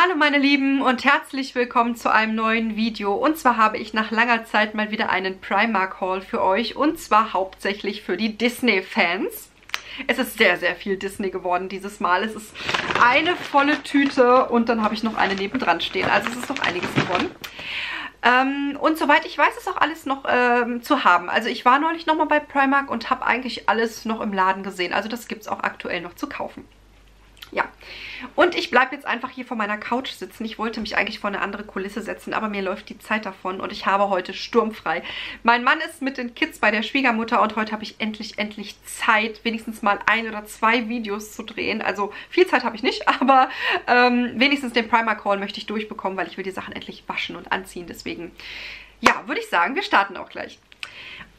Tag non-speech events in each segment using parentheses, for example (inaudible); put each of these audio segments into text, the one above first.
Hallo meine Lieben und herzlich willkommen zu einem neuen Video. Und zwar habe ich nach langer Zeit mal wieder einen Primark Haul für euch und zwar hauptsächlich für die Disney-Fans. Es ist sehr, sehr viel Disney geworden dieses Mal. Es ist eine volle Tüte und dann habe ich noch eine nebendran stehen. Also es ist noch einiges geworden. Ähm, und soweit ich weiß, ist auch alles noch ähm, zu haben. Also ich war neulich nochmal bei Primark und habe eigentlich alles noch im Laden gesehen. Also das gibt es auch aktuell noch zu kaufen. Ja, und ich bleibe jetzt einfach hier vor meiner Couch sitzen. Ich wollte mich eigentlich vor eine andere Kulisse setzen, aber mir läuft die Zeit davon und ich habe heute sturmfrei. Mein Mann ist mit den Kids bei der Schwiegermutter und heute habe ich endlich, endlich Zeit, wenigstens mal ein oder zwei Videos zu drehen. Also viel Zeit habe ich nicht, (laughs) aber ähm, wenigstens den Primer Call möchte ich durchbekommen, weil ich will die Sachen endlich waschen und anziehen. Deswegen, ja, würde ich sagen, wir starten auch gleich.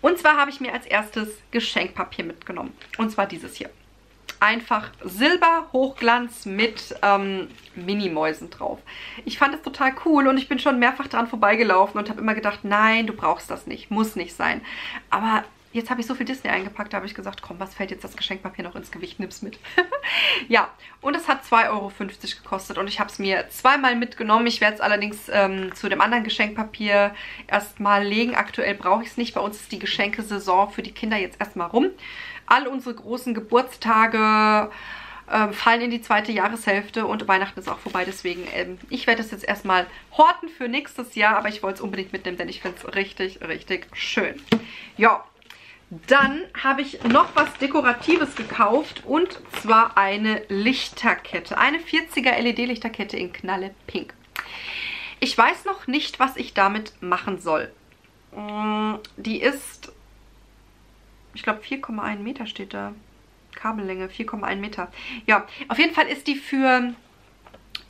Und zwar habe ich mir als erstes Geschenkpapier mitgenommen. Und zwar dieses hier einfach Silber Hochglanz mit ähm, Minimäusen drauf. Ich fand es total cool und ich bin schon mehrfach dran vorbeigelaufen und habe immer gedacht, nein, du brauchst das nicht, muss nicht sein. Aber jetzt habe ich so viel Disney eingepackt, da habe ich gesagt, komm, was fällt jetzt das Geschenkpapier noch ins Gewicht, nimm's mit. (laughs) ja, und es hat 2,50 Euro gekostet und ich habe es mir zweimal mitgenommen. Ich werde es allerdings ähm, zu dem anderen Geschenkpapier erstmal legen. Aktuell brauche ich es nicht, bei uns ist die Geschenkesaison für die Kinder jetzt erstmal rum. All unsere großen Geburtstage äh, fallen in die zweite Jahreshälfte und Weihnachten ist auch vorbei. Deswegen, ähm, ich werde das jetzt erstmal horten für nächstes Jahr, aber ich wollte es unbedingt mitnehmen, denn ich finde es richtig, richtig schön. Ja, dann habe ich noch was Dekoratives gekauft und zwar eine Lichterkette. Eine 40er LED-Lichterkette in Knalle Pink. Ich weiß noch nicht, was ich damit machen soll. Mm, die ist ich glaube 4,1 Meter steht da. Kabellänge, 4,1 Meter. Ja, auf jeden Fall ist die für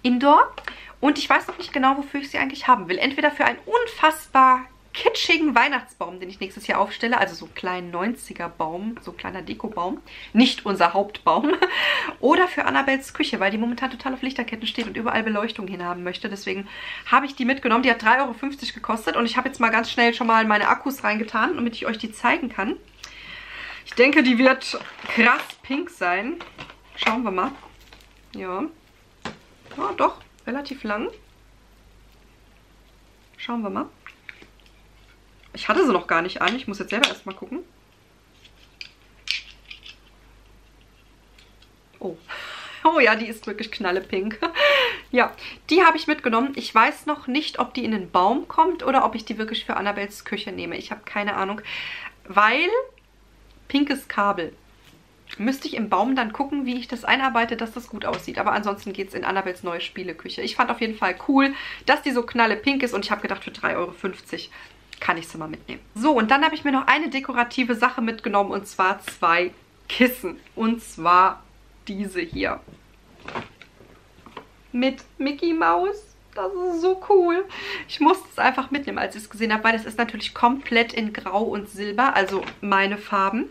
Indoor. Und ich weiß noch nicht genau, wofür ich sie eigentlich haben will. Entweder für einen unfassbar kitschigen Weihnachtsbaum, den ich nächstes Jahr aufstelle. Also so einen kleinen 90er Baum, so ein kleiner Dekobaum. Nicht unser Hauptbaum. (laughs) Oder für Annabels Küche, weil die momentan total auf Lichterketten steht und überall Beleuchtung hinhaben möchte. Deswegen habe ich die mitgenommen. Die hat 3,50 Euro gekostet. Und ich habe jetzt mal ganz schnell schon mal meine Akkus reingetan, damit ich euch die zeigen kann. Ich denke, die wird krass pink sein. Schauen wir mal. Ja. Ja, doch. Relativ lang. Schauen wir mal. Ich hatte sie noch gar nicht an. Ich muss jetzt selber erstmal gucken. Oh. (laughs) Oh ja, die ist wirklich knallepink. (laughs) ja, die habe ich mitgenommen. Ich weiß noch nicht, ob die in den Baum kommt oder ob ich die wirklich für Annabels Küche nehme. Ich habe keine Ahnung. Weil pinkes Kabel. Müsste ich im Baum dann gucken, wie ich das einarbeite, dass das gut aussieht. Aber ansonsten geht es in Annabels neue Spieleküche. Ich fand auf jeden Fall cool, dass die so knalle pink ist. Und ich habe gedacht, für 3,50 Euro kann ich sie mal mitnehmen. So, und dann habe ich mir noch eine dekorative Sache mitgenommen. Und zwar zwei Kissen. Und zwar diese hier. Mit Mickey Mouse. Das ist so cool. Ich musste es einfach mitnehmen, als ich es gesehen habe, weil es ist natürlich komplett in Grau und Silber, also meine Farben.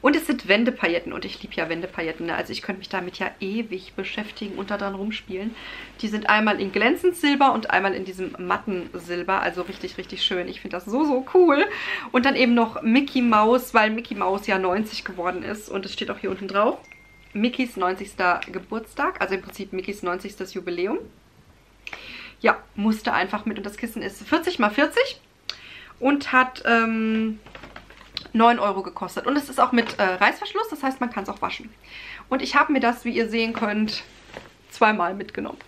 Und es sind Wendepailletten und ich liebe ja Wendepailletten. Ne? Also ich könnte mich damit ja ewig beschäftigen und da dran rumspielen. Die sind einmal in glänzend Silber und einmal in diesem matten Silber. Also richtig, richtig schön. Ich finde das so, so cool. Und dann eben noch Mickey Mouse, weil Mickey Mouse ja 90 geworden ist. Und es steht auch hier unten drauf. Mickys 90. Geburtstag, also im Prinzip Mickys 90. Jubiläum. Ja, musste einfach mit. Und das Kissen ist 40 x 40 und hat ähm, 9 Euro gekostet. Und es ist auch mit äh, Reißverschluss, das heißt, man kann es auch waschen. Und ich habe mir das, wie ihr sehen könnt, zweimal mitgenommen.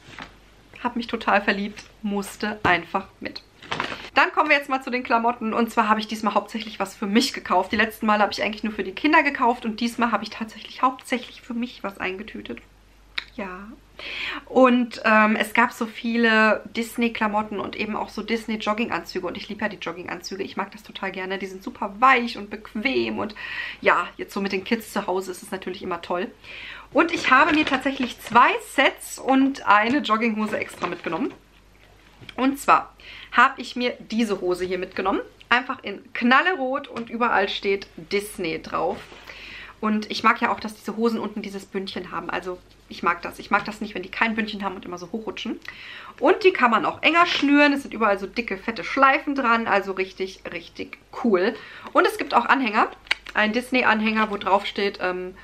Habe mich total verliebt, musste einfach mit. Dann kommen wir jetzt mal zu den Klamotten. Und zwar habe ich diesmal hauptsächlich was für mich gekauft. Die letzten Mal habe ich eigentlich nur für die Kinder gekauft. Und diesmal habe ich tatsächlich hauptsächlich für mich was eingetütet. Ja. Und ähm, es gab so viele Disney-Klamotten und eben auch so Disney-Jogginganzüge. Und ich liebe ja die Jogginganzüge. Ich mag das total gerne. Die sind super weich und bequem. Und ja, jetzt so mit den Kids zu Hause ist es natürlich immer toll. Und ich habe mir tatsächlich zwei Sets und eine Jogginghose extra mitgenommen. Und zwar habe ich mir diese Hose hier mitgenommen. Einfach in knallerot und überall steht Disney drauf. Und ich mag ja auch, dass diese Hosen unten dieses Bündchen haben. Also ich mag das. Ich mag das nicht, wenn die kein Bündchen haben und immer so hochrutschen. Und die kann man auch enger schnüren. Es sind überall so dicke, fette Schleifen dran. Also richtig, richtig cool. Und es gibt auch Anhänger. Ein Disney-Anhänger, wo drauf steht, ähm,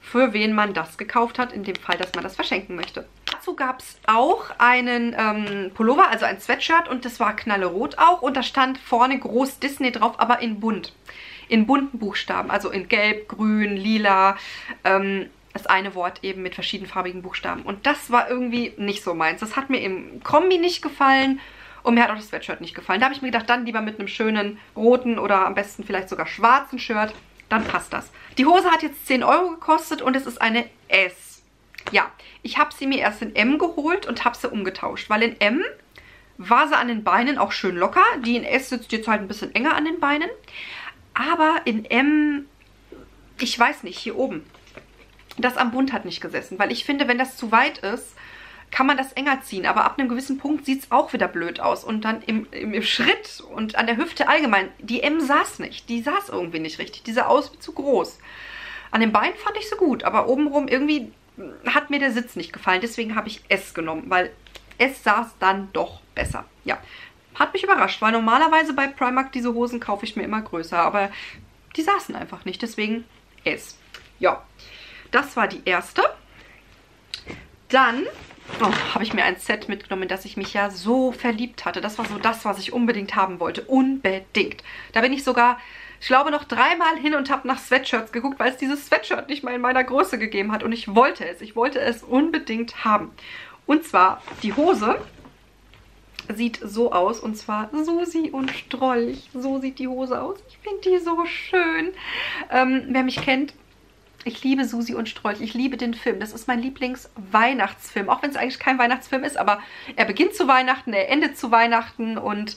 für wen man das gekauft hat. In dem Fall, dass man das verschenken möchte. dazu gab es auch einen ähm, Pullover, also ein Sweatshirt und das war knallerot auch und da stand vorne groß Disney drauf, aber in bunt. In bunten Buchstaben, also in gelb, grün, lila, ähm, das eine Wort eben mit verschiedenfarbigen Buchstaben. Und das war irgendwie nicht so meins. Das hat mir im Kombi nicht gefallen und mir hat auch das Sweatshirt nicht gefallen. Da habe ich mir gedacht, dann lieber mit einem schönen roten oder am besten vielleicht sogar schwarzen Shirt. Dann passt das. Die Hose hat jetzt 10 Euro gekostet und es ist eine S. Ja, ich habe sie mir erst in M geholt und habe sie umgetauscht, weil in M war sie an den Beinen auch schön locker. Die in S sitzt jetzt halt ein bisschen enger an den Beinen. Aber in M, ich weiß nicht, hier oben, das am Bund hat nicht gesessen. Weil ich finde, wenn das zu weit ist, kann man das enger ziehen. Aber ab einem gewissen Punkt sieht es auch wieder blöd aus. Und dann im, im, im, Schritt und an der Hüfte allgemein, die M saß nicht. Die saß irgendwie nicht richtig. Die sah aus wie zu groß. An den Beinen fand ich sie gut, aber obenrum irgendwie hat mir der Sitz nicht gefallen. Deswegen habe ich S genommen, weil S saß dann doch besser. Ja, hat mich überrascht, weil normalerweise bei Primark diese Hosen kaufe ich mir immer größer, aber die saßen einfach nicht, deswegen S. Ja, das war die erste. Dann oh, habe ich mir ein Set mitgenommen, das ich mich ja so verliebt hatte. Das war so das, was ich unbedingt haben wollte. Unbedingt. Da bin ich sogar, ich glaube, noch dreimal hin und habe nach Sweatshirts geguckt, weil es dieses Sweatshirt nicht mal in meiner Größe gegeben hat. Und ich wollte es. Ich wollte es unbedingt haben. Und zwar die Hose sieht so aus. Und zwar Susi und Strolch. So sieht die Hose aus. Ich finde die so schön. Ähm, wer mich kennt, ich liebe Susi und Strolch. Ich liebe den Film. Das ist mein Lieblings-Weihnachtsfilm. Auch wenn es eigentlich kein Weihnachtsfilm ist, aber er beginnt zu Weihnachten, er endet zu Weihnachten und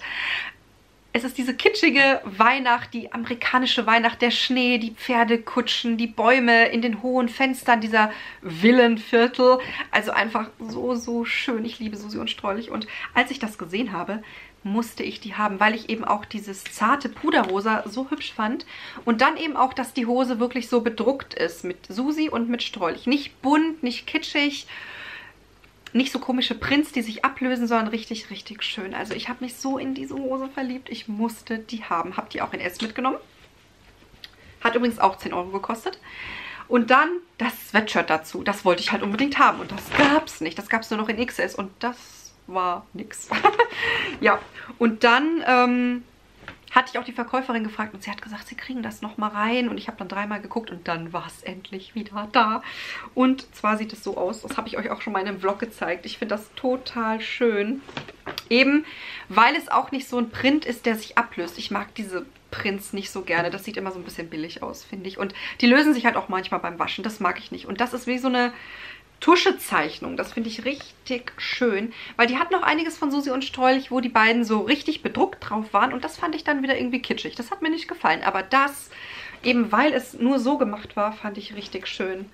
es ist diese kitschige Weihnacht, die amerikanische Weihnacht, der Schnee, die Pferdekutschen, die Bäume in den hohen Fenstern dieser Villenviertel. Also einfach so, so schön. Ich liebe Susi und Strolch. Und als ich das gesehen habe, musste ich die haben, weil ich eben auch dieses zarte Puderrosa so hübsch fand. Und dann eben auch, dass die Hose wirklich so bedruckt ist mit Susi und mit Strolch. Nicht bunt, nicht kitschig, nicht so komische Prints, die sich ablösen, sondern richtig, richtig schön. Also ich habe mich so in diese Hose verliebt. Ich musste die haben. Habe die auch in S mitgenommen. Hat übrigens auch 10 Euro gekostet. Und dann das Sweatshirt dazu. Das wollte ich halt unbedingt haben. Und das gab es nicht. Das gab es nur noch in XS. Und das war nix. (laughs) ja, und dann ähm, hatte ich auch die Verkäuferin gefragt und sie hat gesagt, sie kriegen das nochmal rein. Und ich habe dann dreimal geguckt und dann war es endlich wieder da. Und zwar sieht es so aus, das habe ich euch auch schon mal in einem Vlog gezeigt. Ich finde das total schön. Eben, weil es auch nicht so ein Print ist, der sich ablöst. Ich mag diese Prints nicht so gerne. Das sieht immer so ein bisschen billig aus, finde ich. Und die lösen sich halt auch manchmal beim Waschen. Das mag ich nicht. Und das ist wie so eine Tuschezeichnung. Das finde ich richtig schön, weil die hat noch einiges von Susi und Strolch, wo die beiden so richtig bedruckt drauf waren und das fand ich dann wieder irgendwie kitschig. Das hat mir nicht gefallen, aber das, eben weil es nur so gemacht war, fand ich richtig schön.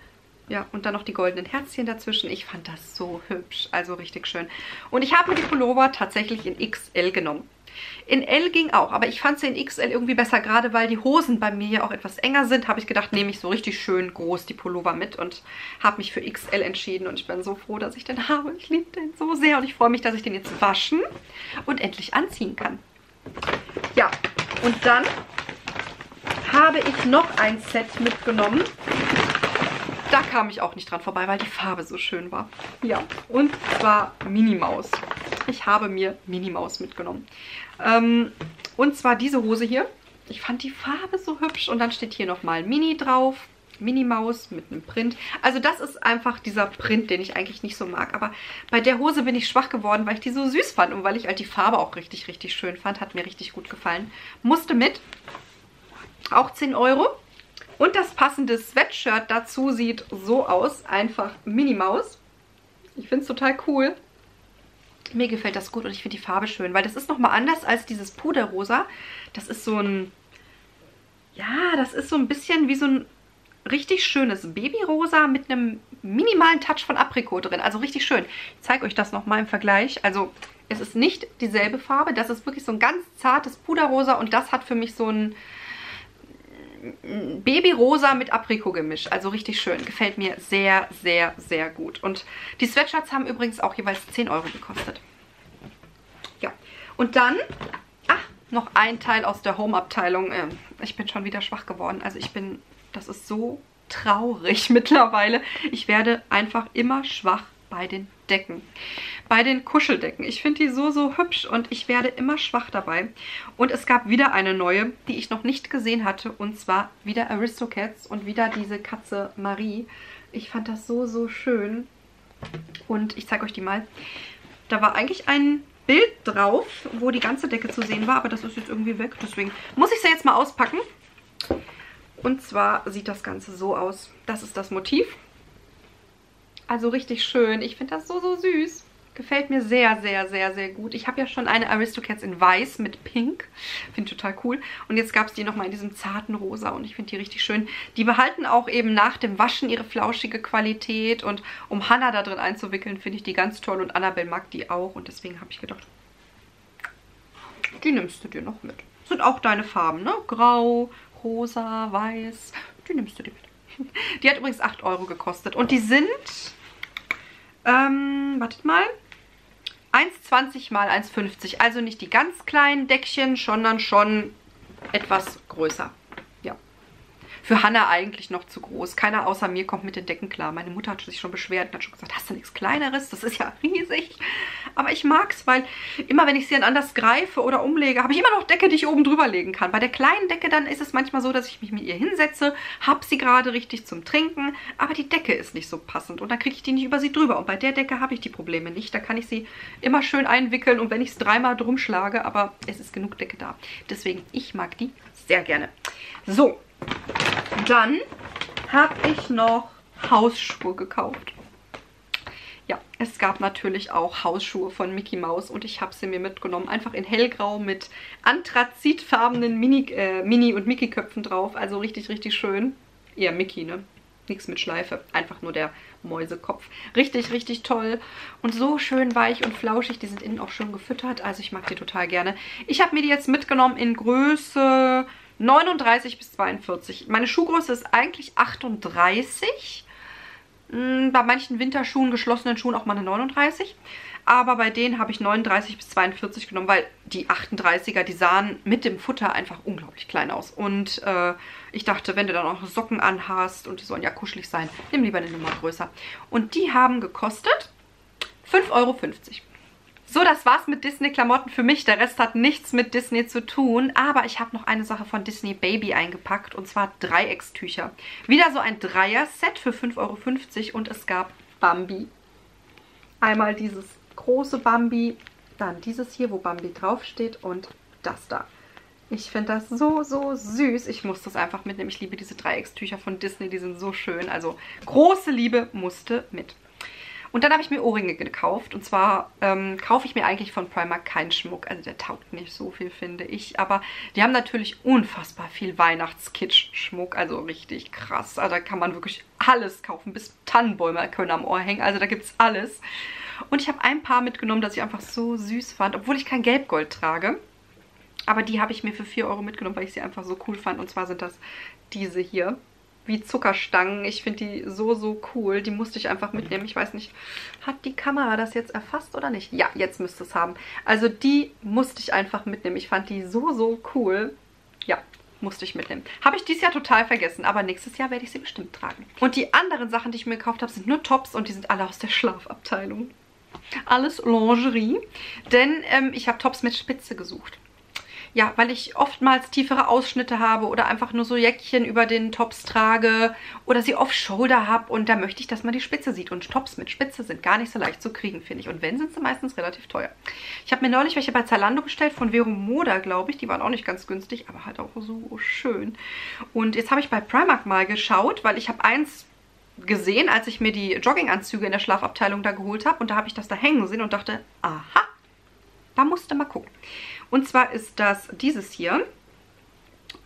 Ja, und dann noch die goldenen Herzchen dazwischen. Ich fand das so hübsch, also richtig schön. Und ich habe mir die Pullover tatsächlich in XL genommen. In L ging auch, aber ich fand sie in XL irgendwie besser, gerade weil die Hosen bei mir ja auch etwas enger sind, habe ich gedacht, nehme ich so richtig schön groß die Pullover mit und habe mich für XL entschieden und ich bin so froh, dass ich den habe. Ich liebe den so sehr und ich freue mich, dass ich den jetzt waschen und endlich anziehen kann. Ja, und dann habe ich noch ein Set mitgenommen. Da kam ich auch nicht dran vorbei, weil die Farbe so schön war. Ja, und zwar Minnie Maus. Ich habe mir Minnie Maus mitgenommen. Ähm, und zwar diese Hose hier. Ich fand die Farbe so hübsch. Und dann steht hier nochmal Mini drauf. Minnie Maus mit einem Print. Also das ist einfach dieser Print, den ich eigentlich nicht so mag. Aber bei der Hose bin ich schwach geworden, weil ich die so süß fand und weil ich halt die Farbe auch richtig, richtig schön fand. Hat mir richtig gut gefallen. Musste mit. Auch 10 Euro. Und das passende Sweatshirt dazu sieht so aus. Einfach Minnie Maus. Ich finde es total cool. Mir gefällt das gut und ich finde die Farbe schön, weil das ist nochmal anders als dieses Puderrosa. Das ist so ein, ja, das ist so ein bisschen wie so ein richtig schönes Babyrosa mit einem minimalen Touch von Aprikot drin. Also richtig schön. Ich zeige euch das nochmal im Vergleich. Also es ist nicht dieselbe Farbe. Das ist wirklich so ein ganz zartes Puderrosa und das hat für mich so ein Babyrosa mit Aprikot gemischt. Also richtig schön. Gefällt mir sehr, sehr, sehr gut. Und die Sweatshirts haben übrigens auch jeweils 10 Euro gekostet. Ja. Und dann, ach, noch ein Teil aus der Home-Abteilung. Ähm, ich bin schon wieder schwach geworden. Also ich bin, das ist so traurig (laughs) mittlerweile. Ich werde einfach immer schwach bei den Decken. Bei den Kuscheldecken. Ich finde die so, so hübsch und ich werde immer schwach dabei. Und es gab wieder eine neue, die ich noch nicht gesehen hatte. Und zwar wieder Aristocats und wieder diese Katze Marie. Ich fand das so, so schön. Und ich zeige euch die mal. Da war eigentlich ein Bild drauf, wo die ganze Decke zu sehen war, aber das ist jetzt irgendwie weg. Deswegen muss ich sie jetzt mal auspacken. Und zwar sieht das Ganze so aus. Das ist das Motiv. Also richtig schön. Ich finde das so, so süß. Gefällt mir sehr, sehr, sehr, sehr gut. Ich habe ja schon eine Aristocats in weiß mit Pink. Finde total cool. Und jetzt gab es die nochmal in diesem zarten Rosa und ich finde die richtig schön. Die behalten auch eben nach dem Waschen ihre flauschige Qualität und um Hannah da drin einzuwickeln, finde ich die ganz toll und Annabelle mag die auch und deswegen habe ich gedacht, die nimmst du dir noch mit. Sind auch deine Farben, ne? Grau, rosa, weiß. Die nimmst du dir mit. (laughs) Die hat übrigens 8 Euro gekostet und die sind ähm, wartet mal. 1,20 mal 1,50. Also nicht die ganz kleinen Deckchen, sondern schon etwas größer. Für Hannah eigentlich noch zu groß. Keiner außer mir kommt mit den Decken klar. Meine Mutter hat sich schon beschwert und hat schon gesagt, hast du nichts Kleineres? Das ist ja (laughs) riesig. Aber ich mag es, weil immer wenn ich sie dann anders greife oder umlege, habe ich immer noch Decke, die ich oben drüber legen kann. Bei der kleinen Decke dann ist es manchmal so, dass ich mich mit ihr hinsetze, habe sie gerade richtig zum Trinken, aber die Decke ist nicht so passend und dann kriege ich die nicht über sie drüber. Und bei der Decke habe ich die Probleme nicht. Da kann ich sie immer schön einwickeln und wenn ich es dreimal drum schlage, aber es ist genug Decke da. Deswegen, ich mag die sehr gerne. So, dann habe ich noch Hausschuhe gekauft. Ja, es gab natürlich auch Hausschuhe von Mickey Mouse und ich habe sie mir mitgenommen. Einfach in hellgrau mit anthrazitfarbenen Mini, äh, Mini- und Mickey-Köpfen drauf. Also richtig, richtig schön. Eher Mickey, ne? Nichts mit Schleife. Einfach nur der Mäusekopf. Richtig, richtig toll. Und so schön weich und flauschig. Die sind innen auch schon gefüttert. Also ich mag die total gerne. Ich habe mir die jetzt mitgenommen in Größe 39 bis 42. Meine Schuhgröße ist eigentlich 38. Hm, bei manchen Winterschuhen, geschlossenen Schuhen auch mal eine 39. Aber bei denen habe ich 39 bis 42 genommen, weil die 38er, die sahen mit dem Futter einfach unglaublich klein aus. Und äh, ich dachte, wenn du dann auch Socken anhast und die sollen ja kuschelig sein, nimm lieber eine Nummer größer. Und die haben gekostet 5,50 Euro. So, das war's mit Disney-Klamotten für mich. Der Rest hat nichts mit Disney zu tun. Aber ich habe noch eine Sache von Disney Baby eingepackt. Und zwar Dreieckstücher. Wieder so ein Dreier-Set für 5,50 Euro. Und es gab Bambi. Einmal dieses große Bambi. Dann dieses hier, wo Bambi draufsteht. Und das da. Ich finde das so, so süß. Ich muss das einfach mitnehmen. Ich liebe diese Dreieckstücher von Disney. Die sind so schön. Also große Liebe musste mit. Und dann habe ich mir Ohrringe gekauft. Und zwar ähm, kaufe ich mir eigentlich von Primark keinen Schmuck. Also der taugt nicht so viel, finde ich. Aber die haben natürlich unfassbar viel Weihnachtskitsch-Schmuck. Also richtig krass. Also da kann man wirklich alles kaufen. Bis Tannenbäume können am Ohr hängen. Also da gibt es alles. Und ich habe ein paar mitgenommen, das ich einfach so süß fand. Obwohl ich kein Gelbgold trage. Aber die habe ich mir für 4 Euro mitgenommen, weil ich sie einfach so cool fand. Und zwar sind das diese hier wie Zuckerstangen. Ich finde die so, so cool. Die musste ich einfach mitnehmen. Ich weiß nicht, hat die Kamera das jetzt erfasst oder nicht? Ja, jetzt müsste es haben. Also die musste ich einfach mitnehmen. Ich fand die so, so cool. Ja, musste ich mitnehmen. Habe ich dieses Jahr total vergessen, aber nächstes Jahr werde ich sie bestimmt tragen. Und die anderen Sachen, die ich mir gekauft habe, sind nur Tops und die sind alle aus der Schlafabteilung. Alles Lingerie, denn ähm, ich habe Tops mit Spitze gesucht ja, weil ich oftmals tiefere Ausschnitte habe oder einfach nur so Jäckchen über den Tops trage oder sie off-shoulder habe und da möchte ich, dass man die Spitze sieht. Und Tops mit Spitze sind gar nicht so leicht zu kriegen, finde ich. Und wenn, sind sie meistens relativ teuer. Ich habe mir neulich welche bei Zalando bestellt, von Vero Moda, glaube ich. Die waren auch nicht ganz günstig, aber halt auch so schön. Und jetzt habe ich bei Primark mal geschaut, weil ich habe eins gesehen, als ich mir die Jogginganzüge in der Schlafabteilung da geholt habe. Und da habe ich das da hängen gesehen und dachte, aha, da musste mal gucken. Und zwar ist das dieses hier.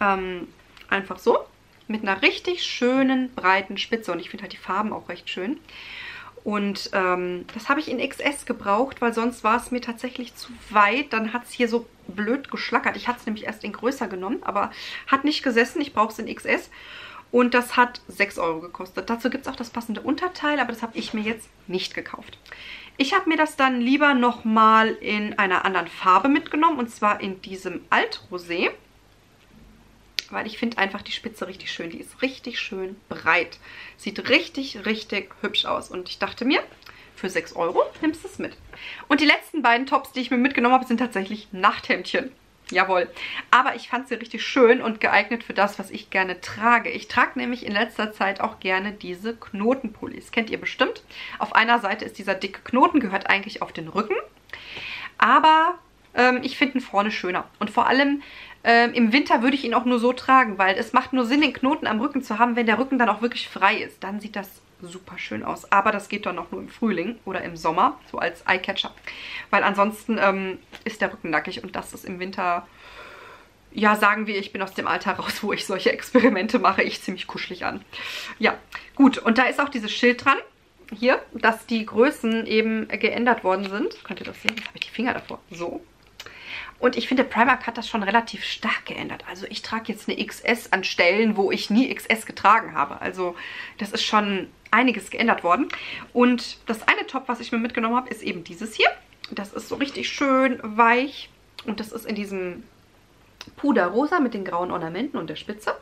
Ähm, einfach so. Mit einer richtig schönen, breiten Spitze. Und ich finde halt die Farben auch recht schön. Und ähm, das habe ich in XS gebraucht, weil sonst war es mir tatsächlich zu weit. Dann hat es hier so blöd geschlackert. Ich hatte es nämlich erst in größer genommen, aber hat nicht gesessen. Ich brauche es in XS. Und das hat 6 Euro gekostet. Dazu gibt es auch das passende Unterteil, aber das habe ich mir jetzt nicht gekauft. Ich habe mir das dann lieber nochmal in einer anderen Farbe mitgenommen und zwar in diesem Altrosé. Weil ich finde einfach die Spitze richtig schön. Die ist richtig schön breit. Sieht richtig, richtig hübsch aus. Und ich dachte mir, für 6 Euro nimmst du es mit. Und die letzten beiden Tops, die ich mir mitgenommen habe, sind tatsächlich Nachthemdchen. Jawohl. Aber ich fand sie richtig schön und geeignet für das, was ich gerne trage. Ich trage nämlich in letzter Zeit auch gerne diese Knotenpullis. Kennt ihr bestimmt. Auf einer Seite ist dieser dicke Knoten, gehört eigentlich auf den Rücken. Aber ähm, ich finde ihn vorne schöner. Und vor allem ähm, im Winter würde ich ihn auch nur so tragen, weil es macht nur Sinn, den Knoten am Rücken zu haben, wenn der Rücken dann auch wirklich frei ist. Dann sieht das super schön aus. Aber das geht dann auch nur im Frühling oder im Sommer, so als Eyecatcher. Weil ansonsten ähm, ist der Rücken nackig und das ist im Winter, ja, sagen wir, ich bin aus dem Alter raus, wo ich solche Experimente mache, ich ziemlich kuschelig an. Ja, gut. Und da ist auch dieses Schild dran. Hier, dass die Größen eben geändert worden sind. Könnt ihr das sehen? Jetzt habe ich die Finger davor. So. Und ich finde, Primark hat das schon relativ stark geändert. Also ich trage jetzt eine XS an Stellen, wo ich nie XS getragen habe. Also das ist schon einiges geändert worden. Und das eine Top, was ich mir mitgenommen habe, ist eben dieses hier. Das ist so richtig schön weich. Und das ist in diesem Puderrosa mit den grauen Ornamenten und der Spitze.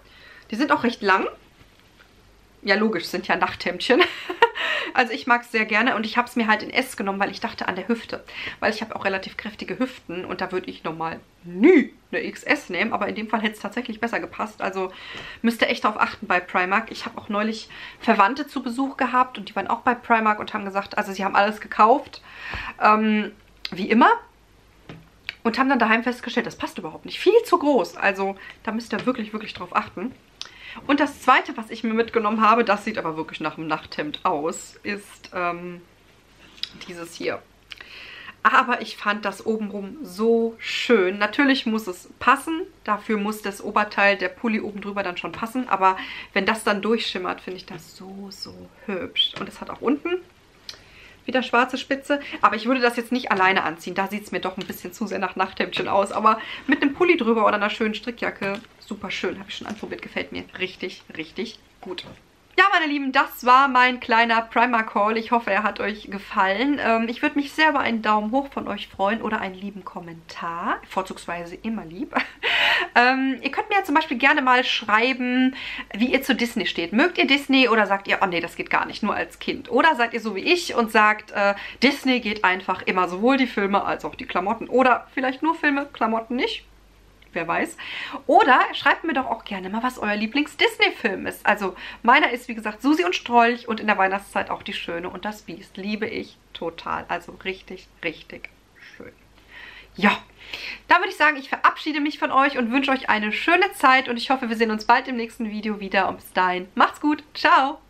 Die sind auch recht lang. Ja, logisch, sind ja Nachthemdchen. (laughs) Also ich mag es sehr gerne und ich habe es mir halt in S genommen, weil ich dachte an der Hüfte. Weil ich habe auch relativ kräftige Hüften und da würde ich normal nie eine XS nehmen. Aber in dem Fall hätte es tatsächlich besser gepasst. Also müsst ihr echt darauf achten bei Primark. Ich habe auch neulich Verwandte zu Besuch gehabt und die waren auch bei Primark und haben gesagt, also sie haben alles gekauft. Ähm, wie immer, und haben dann daheim festgestellt, das passt überhaupt nicht. Viel zu groß. Also da müsst ihr wirklich, wirklich drauf achten. Und das zweite, was ich mir mitgenommen habe, das sieht aber wirklich nach einem Nachthemd aus, ist ähm, dieses hier. Aber ich fand das obenrum so schön. Natürlich muss es passen. Dafür muss das Oberteil, der Pulli oben drüber dann schon passen. Aber wenn das dann durchschimmert, finde ich das so, so hübsch. Und es hat auch unten wieder schwarze Spitze. Aber ich würde das jetzt nicht alleine anziehen. Da sieht es mir doch ein bisschen zu sehr nach Nachthemdchen aus. Aber mit einem Pulli drüber oder einer schönen Strickjacke, super schön. Habe ich schon anprobiert, gefällt mir richtig, richtig gut. Ja, meine Lieben, das war mein kleiner Primark-Haul. Ich hoffe, er hat euch gefallen. Ähm, ich würde mich sehr über einen Daumen hoch von euch freuen oder einen lieben Kommentar. Vorzugsweise immer lieb. (laughs) ähm, ihr könnt mir ja zum Beispiel gerne mal schreiben, wie ihr zu Disney steht. Mögt ihr Disney oder sagt ihr, oh nee, das geht gar nicht, nur als Kind? Oder seid ihr so wie ich und sagt, äh, Disney geht einfach immer sowohl die Filme als auch die Klamotten. Oder vielleicht nur Filme, Klamotten nicht? Wer weiß. Oder schreibt mir doch auch gerne mal, was euer Lieblings-Disney-Film ist. Also meiner ist, wie gesagt, Susi und Strolch und in der Weihnachtszeit auch Die Schöne und das Biest. Liebe ich total. Also richtig, richtig schön. Ja, da würde ich sagen, ich verabschiede mich von euch und wünsche euch eine schöne Zeit und ich hoffe, wir sehen uns bald im nächsten Video wieder. Und bis dahin, macht's gut. Ciao.